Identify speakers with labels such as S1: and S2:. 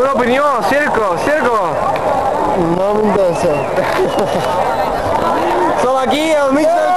S1: definió, Circo, Circo.
S2: No me interesa. Somos aquí, el Mixer